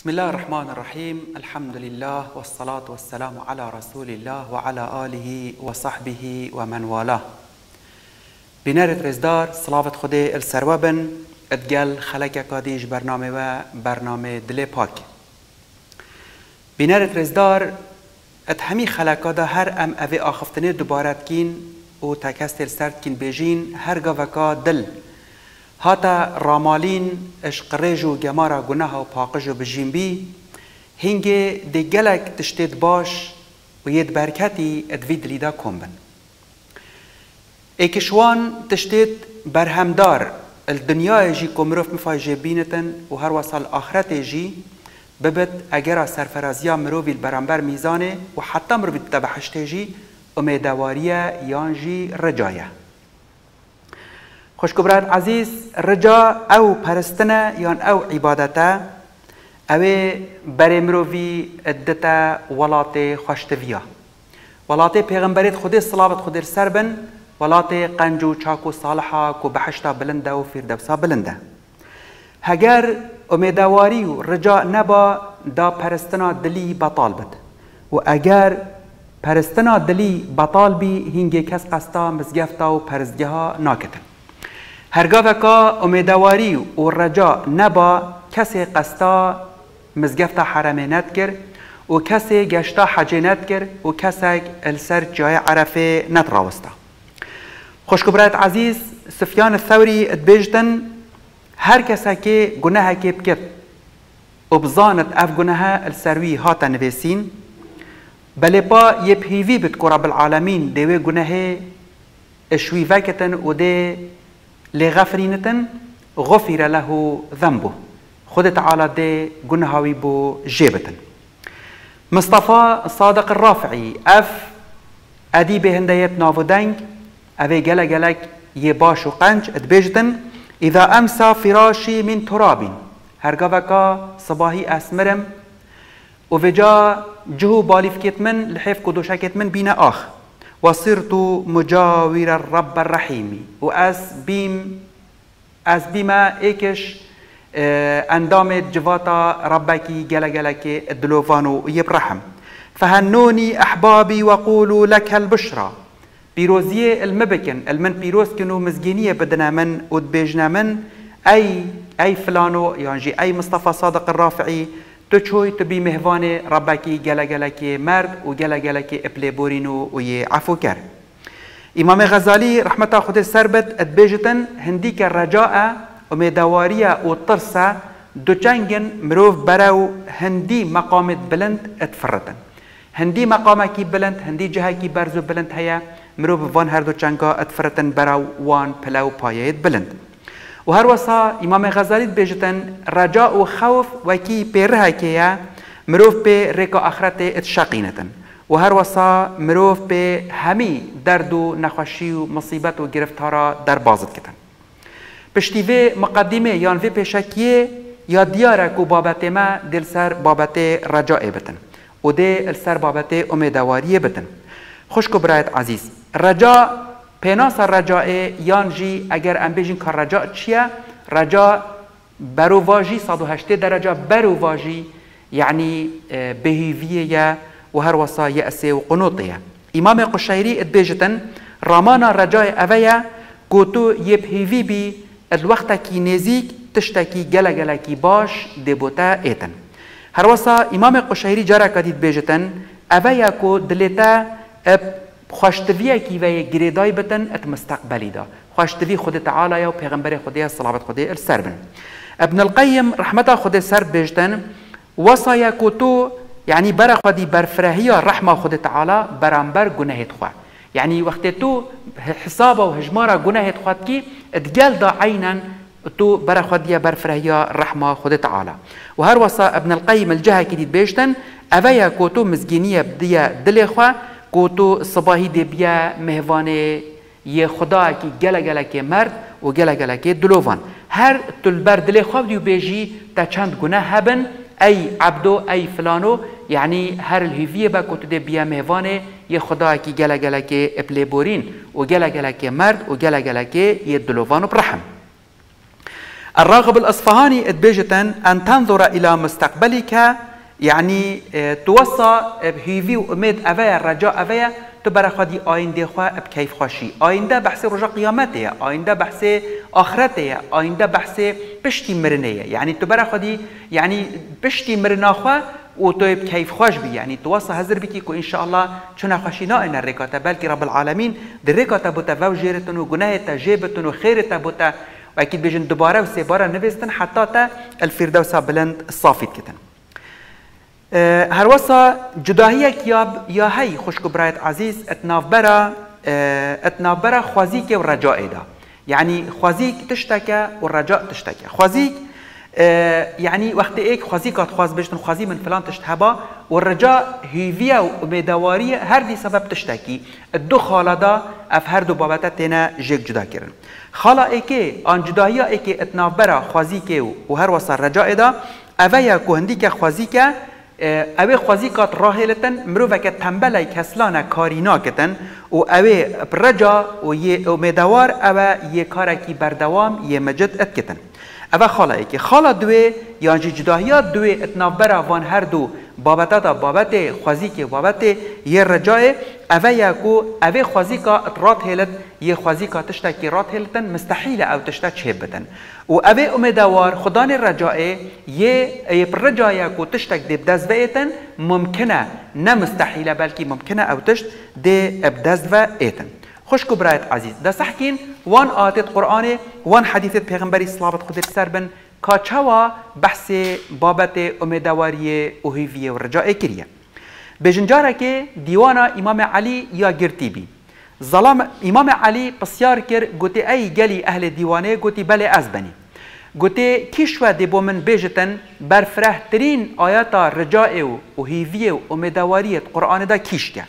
بسم الله الرحمن الرحيم. الحمد لله والصلاة والسلام على رسول الله وعلى آله وصحبه ومن والاه. بنارت رزدار صلاة خدي السروابن ادگل خلق کادیش برنامه و برنامه دل پاک. بینرت رزدار ات همی خلقا دا هر ام اوی آخفتنه دوبارت کین و تکست سرد کین بیجین هر گوکا دل. هاتا رامالین اشقرج و گمارا گناه و پاقج و بی هنگه دی گلک تشتید باش و ید برکتی ادوی دلیدا کن بن. ایکشوان تشتید برهمدار الدنيا جي كومروف مفاي جيبينتن وهر وصل آخرت جي ببت اگر سرفرازيا مروفي البرامبر ميزانه وحتى مروفي تبحشت جي اميدواريا يان جي رجايا خوش كبرات عزيز رجا او پرستنه يان او عبادتا او بري مروفي ادتا ولاتي خوشتويا ولاتي پیغمبرت خودی صلابت خودی سربن ولات قنج و چاک و صالحا کو بحشتا بلنده و فیردوسا بلنده هگر امیدواری و رجا نبا دا پرستنا دلی بطال بد و اگر پرستنا دلی بطال بی هنگی کس قستا مزگفتا و پرزگه ها ناکتن هرگاه که امیدواری و رجا نبا کسی قستا مزگفتا حرمینت کرد و کسی گشتا حجینت کرد و کسی السر جای عرفه نتراوستا خوشکبرات عزیز سفیان الثوری ادبیجتن هر کسی که گناه که بکت و بزانت اف گناه السروی هاتا نویسین بله با یه پیوی بد رب العالمین دیوه گناه اشوی وکتن و دی لغفرینتن غفر له ذنبه. خود تعالى دي گناهاوي بو جيبتن مصطفى صادق الرافعي أف اديب هنديت نافودنگ اوه گله گلک یه باش و قنج ادبیجدن إذا امسا فراشی من ترابین هرگاه وکا صباحی اسمرم و وجا جهو بالیف کت من لحیف کدوشا کت من بین آخ. وصرت مجاور الرب الرحيم. وأس بيم از بيما ايكش اندام جواتا ربكي جل جلك الدلوفانو يبرحم. فهنوني أحبابي وقولوا لك البشرى پیروزی المبکن المن پیروز کنو مزگینیه بدنا من و دبیجنا من. ای ای فلانو یعنی ای مصطفى صادق الرافعی تو چوی تو بی مهوان ربکی که مرد و که اپلی بورینو و یه عفو کر. امام غزالی رحمت خود سربت ادبیجتن هندی که رجاء و میدواریا و ترسا دو چنگن مروف براو هندی مقامت بلند اتفرتن هندی مقامکی بلند هندی جهکی برزو بلند هيا مرو وان هر دو چنگا اتفرتن براو وان پلاو پایید بلند. و هر وسا امام غزالی بیجتن رجاء و خوف وکی پیره کیا مروف به رکا آخرت اتشاقینتن. و هر وسا مروف به همی درد و نخوشی و مصیبت و گرفتارا در بازد کتن. پشتیوه مقدمه یان وی پیشکیه یا دیاره کو بابت ما دل سر بابت رجاء بتن. و ده السر بابت امیدواری بتن. خوشکو برایت عزیز. رجا پیناس رجاء یان جی اگر ام بیجین که رجاء چیه؟ رجا برو واجی 180 درجه برو واجی یعنی بهیویه و هر وصا یأسه و قنوطیه امام قشیری ادبیجتن رامانا رجاء اویا گوتو یه بهیوی بی الوقت کی نزیک تشتکی گله گله کی باش دبوتا ایتن. هر وصا امام قشیری جارا کدید بیجتن اویا کو دلتا خوشتویه کی و گریدای بتن ات مستقبلی دا. خوشتوی خود تعالی و پیغمبر خودی صلوات خودی السر بن. ابن القیم رحمت خود سر بجتن وصایا کو تو یعنی بر خودی برفرهی رحمه خود تعالی برانبر گناهت خوا. یعنی وقت تو حساب و هجمارا گناهت خود کی ادگل دا عینا تو بر خودی برفرهی رحمه خود تعالی. و هر وصا ابن القیم الجهه کی دید بجتن اویا کو تو مزگینیه بدیا کوتو صباحی دی بیا مهوانه یه خدا کی گله گله که مرد و گله گله که دلوان هر تلبر دل خواب دیو بیجی تا چند گناه هبن ای عبدو ای فلانو. یعنی هر الهیویه با کوتو دی بیا مهوانه یه خدا کی گله گله که اپلی بورین و گله گله که مرد و گله گله که یه دلوان و برحم. الراغب الأصفهاني اتبيجتن أن تنظر إلى مستقبلك يعني آه، توصى بهيفي وأميد أفيا رجاء أفيا تبرا خدي آینده خواه بکیف خوشی آینده بحث رجا قیامته آینده بحث آخرته آینده بحث پشتی مرنه يعني تبرا خدي يعني پشتی مرنا خواه و تو کیف خوش بی یعنی تو واسه حضر بکی که إن شاء الله چون خوشی نه این رکاته بلکه رب العالمین در رکاته بوتا و جیرتون و گناه تا جیبتون و خیرتا بوتا. و أكيد بيجن دوبارة و سه باره نویستن حتی تا الفردوس بلند الصافید کتن هر وسا جداهی یا یا هی خوشکو برایت عزیز اتناف برا اتناف برا خوازیک و رجاء دا يعني خوازيك تشتكى والرجاء تشتكى خوازيك يعني وقت ايك خوازي خواز بيشتن خوازي من فلان تشتهبا والرجاء هيفيا ومدوارية هر دي سبب تشتكي الدو خالا دا اف هر دو بابتا تينا جيك جدا كرن خالا ايكي آن جداهيا ايكي اتناف برا خوازي كي وهر وصا الرجاء دا اويا كو هنديك خوازي كا اوه خوازی کات راهلتن مروفه که تنبله کسلانه کاری ناکتن و اوه برجا و یه امیدوار اوه یه کارکی بردوام یه مجد اتکتن. اوه خاله ای که خاله دوی یا جداهیا دوی اتنافبره وان هر دو بابت دا بابت خوازی که بابت یه رجای اوه یکو اوه خوازی که رات هلت یه خوازی که تشتا که رات هلتن مستحیل او تشتا چه بدن. و اوه امیدوار خدان رجای یه پر رجای کو تشتا دیب دست ایتن ممکنه نه مستحیله بلکه ممکنه او تشت دی ابدست و ایتن. خوشكو برايت عزيز دا سحكين وان آتت قرآن وان حديثت پیغمبری صلابت خود سر بن كاچوا بحث بابت امیدواری اوهیویه و رجاء کریه بجنجاره که دیوانا امام علی یا گرتی بی. ظلام امام علی بسیار کر گوتی ای گلی اهل دیوانه گوتی بله از بنی. گوتی کیشوه دی بو من بیجتن برفره ترین آیاتا رجاء و اوهیویه و امیدواریت قرآن دا کیش که.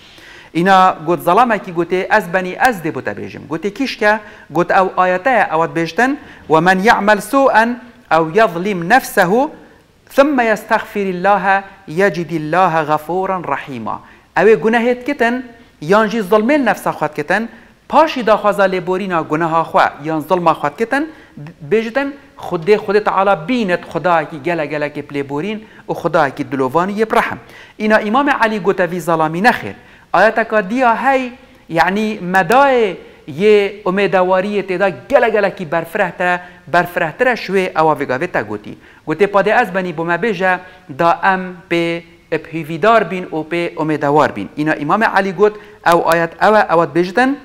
اینا گوت ظلامه کی گوته از بنی از دی بوتا بیجم. گوته کیش که گوت او آیاته اوت بیجتن و من یعمل سوءا او یظلم نفسه ثم يستغفر الله يجد الله غفورا رحيما. أو گناهت کتن؟ یانجی ظلم نفس خود کتن؟ پاشی دا خوازا لبورینا گناه خوا. یان ظلم خود کتن؟ بیجتن خود خود تعالی بینت خدا کی گله گله کی پلیبورین و خدا کی دلوانی برحم اینا امام علی گوتوی ظلامی نخیر. آیت دیا هی یعنی مدای یه امیدواری تدا گله گله کی برفره تر برفره تر شوی أو وگاوی تا گوتی. گوتی پاده از بنی بوم بیجه دا ام به بهیویدار بین أو به امیدوار بین. اینا امام علی گوت أو آیت أو اوت بیجتن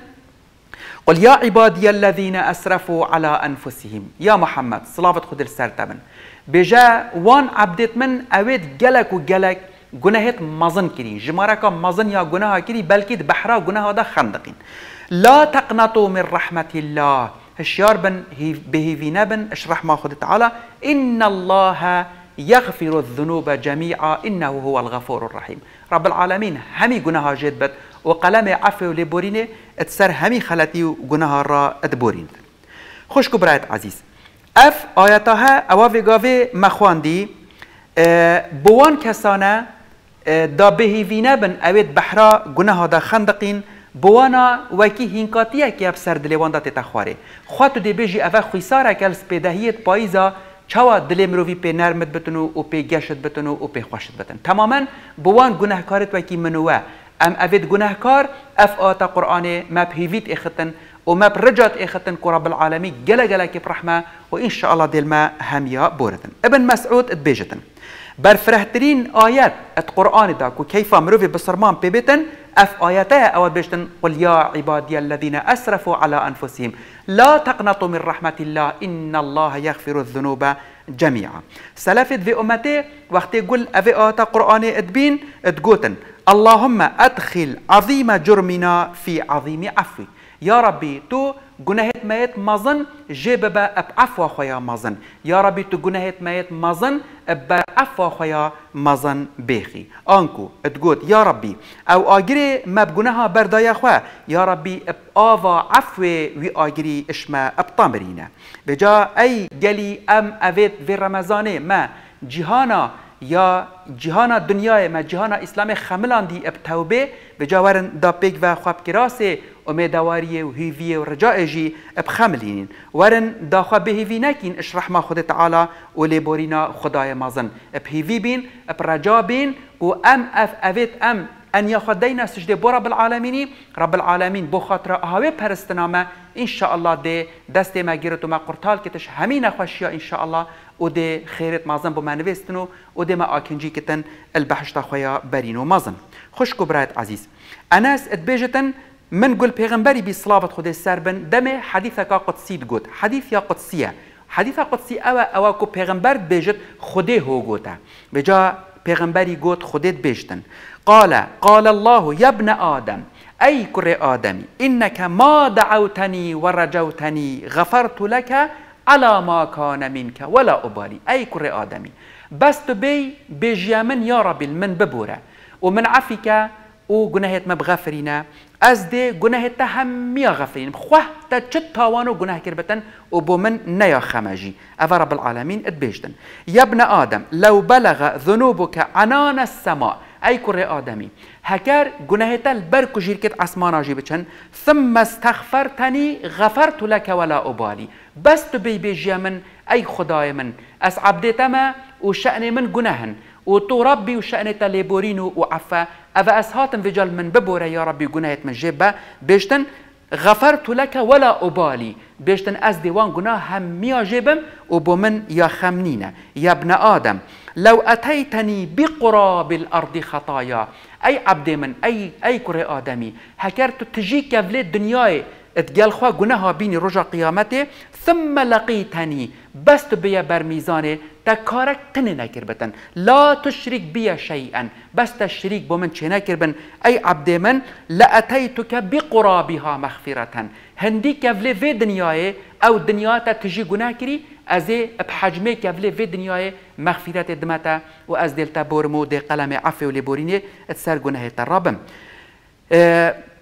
قل يا عبادي الذين اسرفوا على انفسهم. يا محمد صلاه خود السر تبن بجا وان عبدت من اوید گلک و گلک گناهت مزن کری. جمارك مزن یا گناه کری بلکه بحرا گناه دا خندقین. لا تقنطوا من رحمة الله. هشيار بن بهيفينا بن أشرح ما خد تعالى إن الله يغفر الذنوب جميعا إنه هو الغفور الرحيم. رب العالمين همي جناها جدبت وقلم عفو لبورينه اتسر همي خلتي وجناها را ادبورين خوش كبرات عزيز اف آياتها اوافي غافي مخواندي آه، بوان كسانه آه، دا بهيفينا بن اوید بحرا گناه دا خندقين بوانا وکی هینکاتیه که اب سر دلیوان داتی تخواره خواه تو دی بیجی اوه خویساره پاییزا چاوا دل مروی پی نرمت بتنو و پی گشت بتنو و پی خوشت بتن تماما بوان گناهکارت وکی منوه. ام اوید گناهکار اف آتا قرآن ما بهیویت اختن و ما برجات اختن که رب العالمی گله گله که برحمه و ان شاء الله دل ما همیا بوردن ابن مسعود اتبیجتن برفرهترين آيات القرآن دا كو كيف مروفي بسرمان بيبتن اف آياتها أو بيشتن قل يا عبادي الذين اسرفوا على انفسهم لا تقنطوا من رحمة الله إن الله يغفر الذنوب جميعا سلفت في أمتي وقت يقول افي آتا قرآن ادبين ادقوتن اللهم أدخل عظيم جرمنا في عظيم عفوي يا ربي تو گناهت مایت مازن جيب با أب عفو خويا مازن. يا ربي تو گناهت مایت مازن أب عفو خويا مازن بيخي. آنكو تقول يا ربي أو اجري ما بگناها بردايا خوا. يا ربي أب آوا عفو وي اجري اشما أب طامرينا بجا أي جلي أم أفيت في رمضان ما جهانا یا جهان دنیای ما جهان اسلام خملان دی اب توبه به جاورن دا پیک و خواب کراس امیدواری و هیوی و رجاء جی اب خملین ورن دا خواب به هیوی نکین اش رحمه خود تعالی و لیبورینا خدای مازن اب هیوی بین اب رجا بین و ام اف اوید ام ان ياخدينا سجده بو رب العالمين رب العالمين بو خاطر هاوي پرستنامه ان شاء الله ده دست ما گیرت ما قرطال کتش. همین خوشیا ان شاء الله و ده خیرت مازن بو منوستنو و ده ما آکنجی کتن البحشت خویا برینو مازن. خوش کو برایت عزیز اناس اتبیجتن من قول پیغمبری بی صلابت خود سر بن دم حدیث کا قدسی گوت. حدیث یا قدسیه؟ حدیث قدسی او او کو پیغمبر بیجت خوده هو گوته بجا پیغمبری گوت خودت بیشتن قال قال الله يا ابن آدم أي كر آدمي إنك ما دعوتني ورجوتني غفرت لك على ما كان منك ولا أبالي. أي كر آدمي. بس تبي بيجيا من يا ربي من ببورة. ومن عفك وجناهت ما بغفرنا گناه تا همیا غفرین خواه تا چه تاوانو گناه کربتن و بو من نیا خمجی أو رب العالمین اتبیشتن یا ابن آدم لو بلغ ذنوبك عنان السماء ای کره آدمی هکر گناه تل برکو جیرکت اسمان آجی بچن ثم استغفرتنی غفرت لك ولا ابالی بس تو بی بیجی من ای خدای من. از عبدتما و شأن من گناهن و تو ربي وشأن تليبورينو وعفا أفا أسهاتن فيجال من ببورة يا ربي قنايت من جيبا بيشتن غفرت لك ولا أبالي. بيشتن أز ديوان قناه هم ميا جيبم وبو من يا خمنين يا ابن آدم. لو أتيتني بقراب الأرض خطايا. أي عبد من أي أي كره آدمي. هكرت تجيك في الدنيا اتقال خوا گناه بيني رجا قيامته ثم لقيتني. بس بيا برميزانه تكارك تني نكر بتن. لا تشرك بيا شيئا. بس تشريك بمن نكر بن. أي عبد من لأتيتك بقرابها مغفرة. هندي كفلي في دنياي او دنيا تجي گناه كري ازي بحجمي كفلي في دنياي مغفرة دمتا و از دلتا بورمو دي قلم عفو لبوريني اتسر گناه ترابم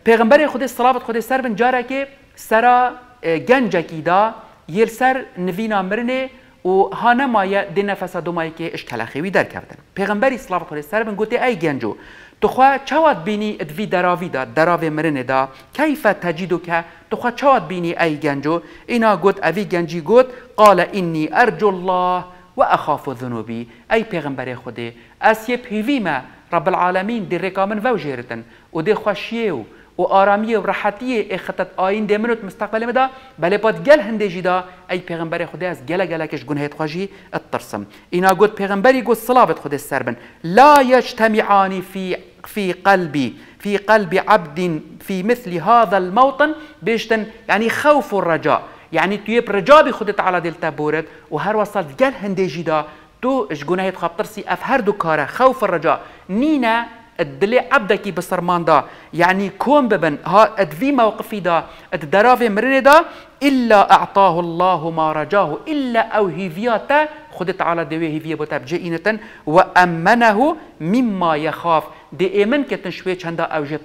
پیغمبر خود صلوات خود سر بن جاره که سرا گنجکی دا یل سر نوینا مرنه و هانه مایه دی نفس دومایی که اشکال خوی در کردن. پیغمبری صلوات خود سر بن گوته ای گنجو تو خواه چواد بینی ادوی دراوی دا دراوی مرنه دا. کیف تجیدو که تو خواه چواد بینی ای گنجو؟ اینا گوت اوی گنجی گوت قال اینی ارجو الله و اخاف ذنوبی. ای پیغمبر خوده از یه پیوی ما رب العالمین دی رکامن و جیرتن. و دی خوشیه و آرامی و راحتی اختت آینده منوت مستقبل مدا بله پاد گل هنده جدا ای پیغمبر خدا از گل گلکش گنهت خواجی الترسم اینا گفت پیغمبری گفت صلابت خود سربن لا يجتمعان في في قلبي في قلب عبد في مثل هذا الموطن بيشتن يعني خوف الرجاء. يعني تو يب رجاء بخود تعالى دلتا بورد وهر وصلت قال هندي جدا تو إش گناهت خاب ترسي أف هر دو كارة خوف الرجاء. نينا الدلي عبدكي بسرمان دا يعني كون ببن ها أدفي موقفي دا الدرافي مرني دا إلا أعطاه الله ما رجاه إلا أو هيفياتا خد تعالى دوي هيفيا بوتاب جئينة وأمنه مما يخاف. دي إيمن كتن شوي چندا أو جي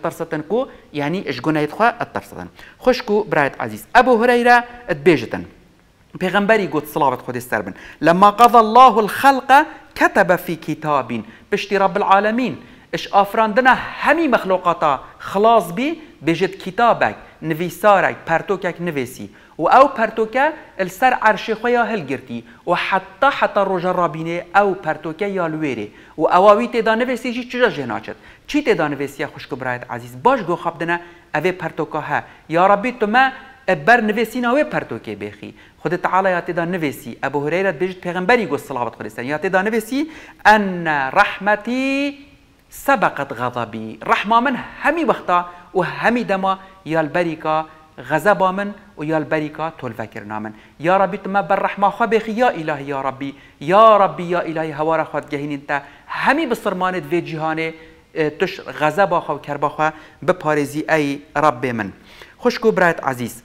كو يعني اش يدخوا الترستن خوشكو برايت عزيز. أبو هريرة اتبيجتن پیغمبری گفت صلوات خود استربن لما قضى الله الخلق كتب في كتاب. بشتي رب العالمين. اش آفراندنا همی مخلوقاتا خلاص بی بجد کتابک نویسارک پرتوکک نویسی و او پرتوکه السر عرش خویا هل گرتی و حتی حتی روژا رابینه او پرتوکه یا و اواوی تیدا نویسی جی چجا جناچد چی تیدا نویسی خوشک برایت عزیز باش گو خواب دنه اوه پرتوکه ها یا ربی تو ما بر نویسی نوی پرتوکه بخی خود تعالی یا تیدا نویسی ابو هریره بجد پیغمبری گو صلوات خود یا تیدا نویسی ان رحمتی سبقت غضبي. رحمة من همي وقتا وهمي دما. يا البركة غضب من ويا البركة فكر من. يا ربي تما بالرحمة خبخ يا إلهي يا ربي. يا ربي يا إلهي هوارا خود جهين انت. همي بصرمانت في جهانه تش غضب خو كربا خو بپارزي أي رب من. خوشكو برات عزيز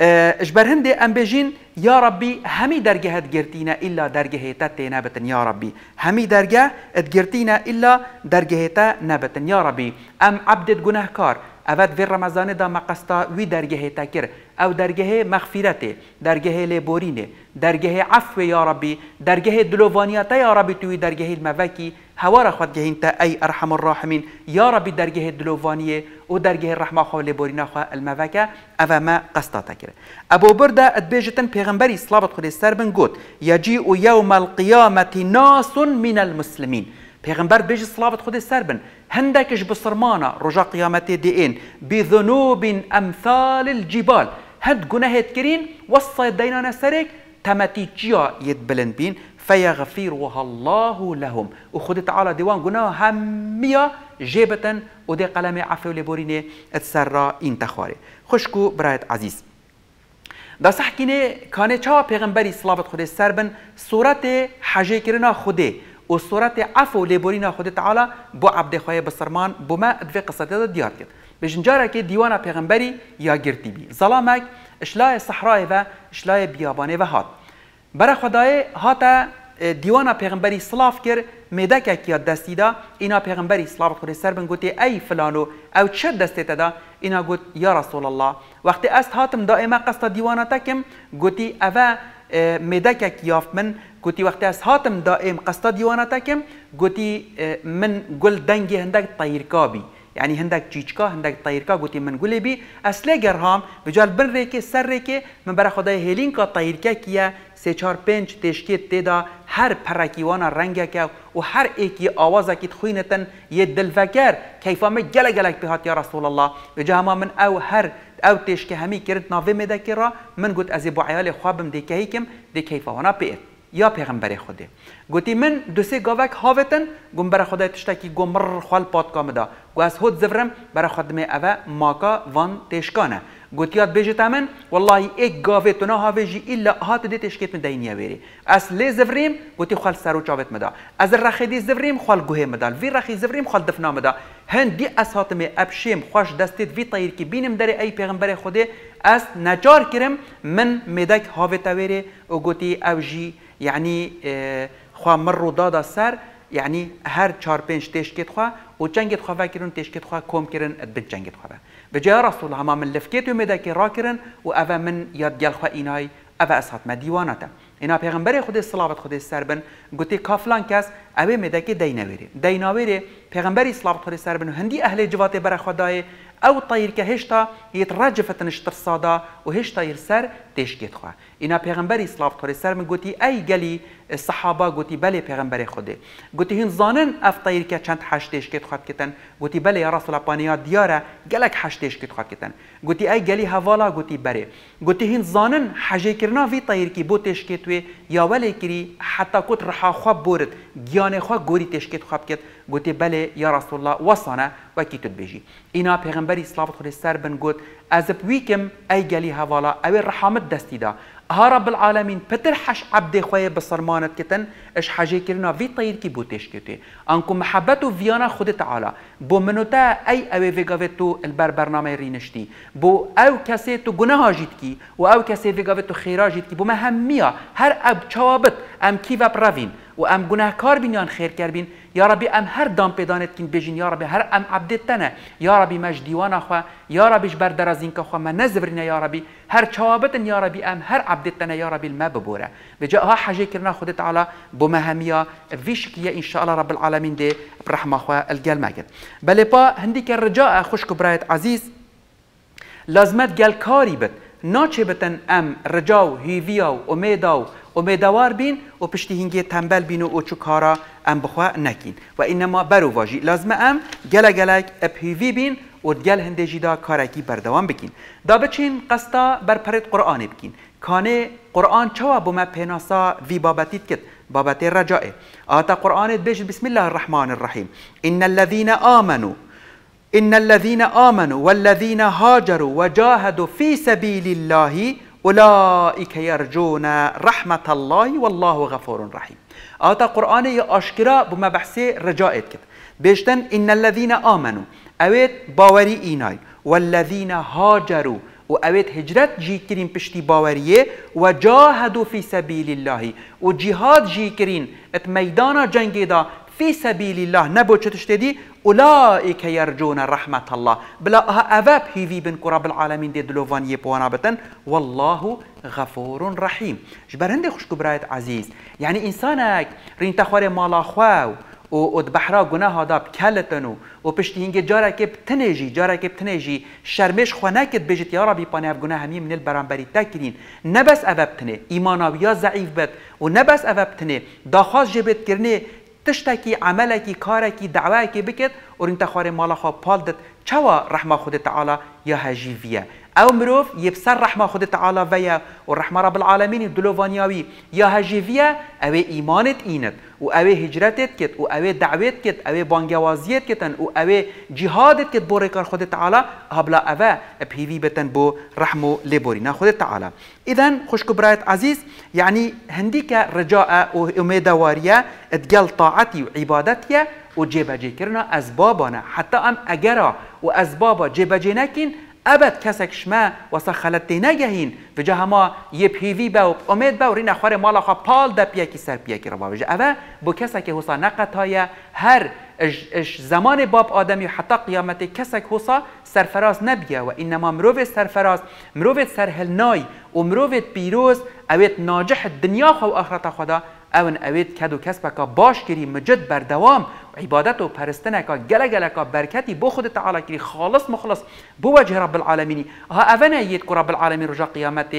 اجبر هندي ام بجين يا ربي همي درجه هتجرتينا إلا درجه هتا نبتن يا ربي. همي درجه اتجرتينا إلا درجه هتا نبتن يا ربي. ام عبدت گناهكار اوت في رمضان دا مقستا وي درجه هتا كر أو درگه مغفرته درگه لبورینه درگه عفو یا ربی درگه دلوانیت یا ربی توی درگه الموکی هوار خود گهین تا ای ارحم الراحمین. یا ربی درگه دلوانیه و درگه رحمه خواه لبورینا خواه الموکه. أو ما قصتا کرد. ابو برده ادبیجتن پیغمبری صلابت خود سر بن گوت. یجیء یوم القیامت ناس من المسلمین. پیغمبر بیج صلابت خود سر بن. هندكش بصرمانة رجا قيامتي دين بذنوب أمثال الجبال. هد جناه كرين وصى ديننا سرك تمتيجيا يتبلن بين فيغفرها الله لهم. وخد تعالى ديوان جناه هميا جيبة ودي قلم عفو لبوريني اتسرى إن تخاري خشكو برايت عزيز دا صحكيني كان چا پیغمبری صلابت خود سر بن صورت حجه کرنا خوده و صورت عفو لیبورینا خود تعالی بو عبد خواه بسرمان بو ما ادوی قصته دا دیار کرد بجنجاره که دیوانا پیغمبری یا گرتی بی ظلامک اشلای صحرای و اشلای بیابانه و هات برای خدای هاتا دیوانا پیغمبری صلاف کرد که دستی دا. اینا پیغمبری صلاف خود سر بن گوتی ای فلانو أو چه دستی دا؟ اینا گوت یا رسول الله. وقتی است هاتم دائما قصد دیوانا تکم گوتی اوه میدکه یافت من. گوتی وقتی از هاتم دائم قصد دیوانا تکم گوتی من گل دنگی هندک طیرکابی يعني هندك جيجكا هندك طيركا قلتي من قولي بي اسلي جرهام بجال بن ريكي سر ريكي من برا خدای هيلين كا طيركا كيا سه چار پنج تشکیت تدا هر پرکیوانا رنگ که و هر ایکی آوازه که خوینتن یه دلفکر کیفا می گله گلک بهات یا رسول الله بجا من او هر او تشکی همی کرد ناوه میده کرا من گوت از بو عیال خوابم دی که هیکم دی کیفا وانا بیت یا پیغمبر خوده گوتی من دو سه گاوک هاوتن گم برای خدای تشتکی گمر خال پاد کامدا گو از هود زفرم برای خدمه اوه ماکا وان تشکانه. گوتیات بیجت من والله ایک گاوه تو نه هاویجی الا هات دی تشکیت من دینیا ویری از لی زفریم گوتی خال سرو چاوت مدا. از رخی دی زفریم خال گوه مدا. وی رخی زفریم خال دفنا مدا. هن دی از هاتمه ابشیم خوش دستید وی طایر کی بینم داره ای پیغمبر خوده از نجار کرم من مدک هاوه تاویری و گوتی اوجی يعني خوا مر دادا سر يعني هر چهار پنج تشکت خوا و جنگت خوا فکرن تشکت خوا کم کرن ادبت جنگت خوا به جای رسول الله من لفکت و مده که را کرن و اوه من یاد گل خوا اینای اوه اسحات ما دیوانتا اینا پیغمبر خود صلوات خود سر بن گوتی کافلان کس اوه مده که دیناویری دیناویری پیغمبر صلوات خود سر بن هندی أهل جوات بر خدای أو طير كهشتا يترجفت نشتر صادا وهشتا يرسر تشكيت خوا. اینا پیغمبری صلاف توری سر من گوتی ای گلی صحابه گوتی بله پیغمبر خوده گوتی هین زانن اف طیر که چند حشتش کت خواهد کتن. گوتی بله یا رسول پانیا دیاره گلک حشتش کت خواهد کتن. گوتی ای گلی حوالا گوتی بره. گوتی هین زانن حجه کرنا وی طیر کی بو تشکت وی یا ولی کری حتی کت رحا خواب بورد گیان خواه گوری تشکت خواب کت. گوتی بله یا رسول الله وصانه و کی تد بجی. اینا پیغمبری صلاف توری سر بن گوت از بویکم ای گلی حوالا أو رحمت دستی دا. ها رب العالمين بتر حش عبد خويا بصرمانت كتن اش حاجه کرنا وی طیر کی بوتش کتی انکو محبتو ویانا خود تعالی بو منو تا ای او البر برنامه رینشتی بو او کسی تو گناه و او کسی وگاوه تو خیرا بو مهمیا هر اب چوابت ام کی و پراوین و ام گناهکار بین خیر کر بین یا ام هر دام پیدانت کن بجین یا ربی هر ام عبدت يا ربي مجدي وانا دیوان يا ربي جبر بر درازین که خوا من ربي هر چوابت يا ربي ام هر عبدت يا ربي ربی المبوره بجا ها حاجه كرنا خودت تعالی بو بۆمە هەمیە ویشکیە ئینشاءله ڕە بالعاالمین دێ بڕحمەخوا ئەلگەل ماگەن بله هندی که رجاء خوشک برایت عزیز لازمت گەلکاری بن ناچێ بتەن ئەم ڕجا و هیڤیا و ئۆمێدا و ئۆمێداوار بین و پشتی هنگی تنبل بین و ئۆچ و کارە بخوا نکین. و ئینەما برو واجی. واژی ام گل گەلە اپ هیوی بین و گەل هەندێکی دا کارێکی بەردەوام بکین. دا بچین قسطا بر پرید قرآن بکین. کانه قرآن چوا بومه پیناسا وی بابتید کت. کد بابت رجائه آتا قرآن بیش بسم الله الرحمن الرحیم إن الذين آمنوا إن الذين آمنوا والذين هاجروا وجاهدوا في سبيل الله أولئك يرجون رحمة الله والله غفور رحيم. آتا قرآن يا أشكرا بما بحثي رجاء كده بيشتن إن الذين آمنوا أويت باوري إيناي والذين هاجروا وأويت هجرت جي كرين بشتي باوريه وجاهدوا في سبيل الله وجهاد جي كرين ات ميدانا جنگي دا في سبيل الله نبو تشتدي أولئك يرجون رحمة الله. بلا أباب هيفي بن رب العالمين دي دلوفان يبوانا بتن. والله غفور رحيم جبر هندي خوش كبرايت عزيز يعني إنسانك رين تخواري مالا خواو و بحرا گناه داب کلتنو و پشتی هنگه جارا که بتنجی جارا که بتنجی شرمش خو نکد بجت یا ربی پانه اف گناه همی من البرانبری تکرین. نبس او بتنه ایماناویا ضعیف بد و نبس او بتنه داخواست جبت کرنه تشتکی عملکی کارکی دعوه بکد. و انت خوار مالا خواه پال دد چوا رحمه خود تعالی یا هجیویه. أو مروف يبسر رحمة خود تعالى ويا والرحمه رب العالمين دلوفانياوي. يا هجيفيا أو إيمانت إينت و أو هجرتت كت و أو دعوت كت أو بانگوازيت كتن و أو جهادت كت بوريكار خود تعالى. هبلا أو بهيفي بتن بو رحمة لبورينا خود تعالى. اذا خوش كبرايت عزيز يعني هنديك رجاء و اميدواريه اتقل طاعتي وعبادتي و جيبجي كرنا اسبابنا حتى أم أجرا و أسبابا جيبجي نكين ئەبەت واسه وەسە دی نگهین. و بجە همه یه پیوی با و پال بەوری نەخوارێ کی روا دەپیەکی سەرپیەکی ڕواژە ئەوە حسا کەسێکی هوسا هر اش زمان باب آدمی و حتی قیامت کسک حسا سرفراز نبیا و اینما مروف سرفراز مرویت سرهل نای و مروف پیروز اویت ناجح دنیا خو آخرت خدا اون اوید کد و باش کری مجد بر دوام عبادت و پرستن که گله گله که برکتی بو خود تعالی کری خالص مخلص بو وجه رب العالمین ها ایت که رب العالمین رجا قیامت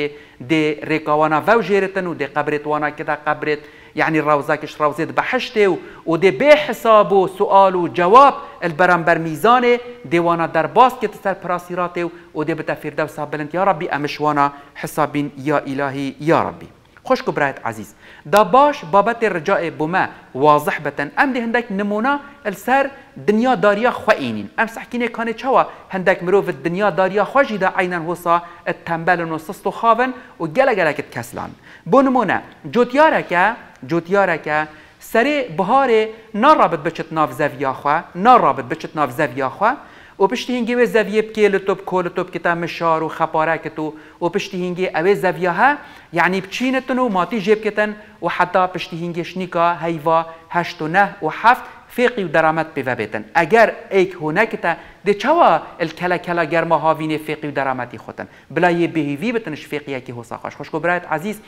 دی ریکاوانا و جیرتن و دی قبرت وأنا کده قبرت يعني روزاكش روزة بحشته ودي بحساب وسؤال وجواب البرامبر ميزانه ديوانا درباس كتسر براسيراته ودي بتفير دوسا بلند يا ربي أمشوانا حساب يا إلهي يا ربي خوشکو برایت عزیز دا باش بابت رجاء بوما واضح بتن ام دی هندک نمونه السر دنیا داریا خوینین ام سحکینه کانه چوا هندک مروف دنیا داریا خوشی دا عینا وصا التنبل و سست و خاون و گله کت کسلان بو نمونه جوتیاره که جوتیاره که سری بهار نارابط بچت ناف زویا خوا نارابط بچت ناف زویا خوا و پشتی هنگی و زویه بکی لطب کول لطب کتا مشار و خپاره کتو و پشتی هنگی اوه زویه ها یعنی بچینتن و ماتی جیب کتن و حتی پشتی هنگی شنیکا هیوا هشت و نه و هفت فيقي ودرامات بفابتن اگر ايك هناك دي چوا الكلا كلا گرما هاوين فيقي ودراماتي خوتن. بلا يه بهيوي بتنش فيقي كي هو ساخاش خوش برایت عزیز.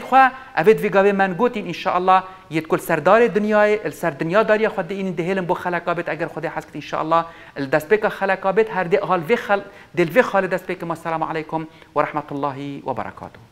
خوا افيد في من گوتين ان شاء كل سردار دنيا السر دنيا داريا خود این دهلم بو خلقابت اگر خود حسكت ان شاء الله الدست بك خلقابت هر دي حال في خل دل في خال دست بك السلام عليكم ورحمه الله وبركاته